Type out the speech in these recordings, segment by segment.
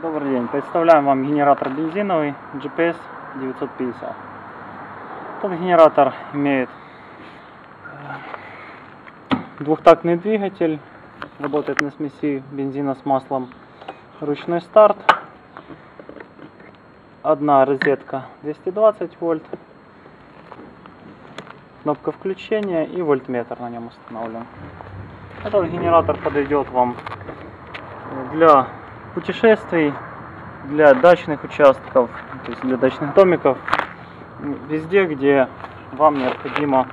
Добрый день. Представляем вам генератор бензиновый GPS 950. Этот генератор имеет э, двухтактный двигатель, работает на смеси бензина с маслом, ручной старт, одна розетка 220 вольт, кнопка включения и вольтметр на нем установлен. Этот генератор подойдет вам для путешествий, для дачных участков, то есть для дачных домиков, везде, где вам необходимо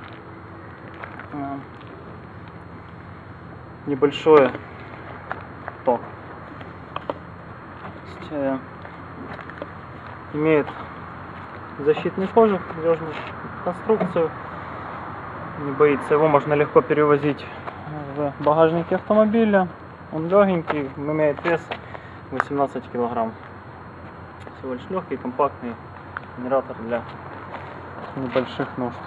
э, небольшой ток. То есть, э, имеет защитный кожух, надежную конструкцию, не боится, его можно легко перевозить в багажнике автомобиля. Он легенький, имеет вес 18 килограмм. Всего лишь легкий, компактный генератор для небольших нужд.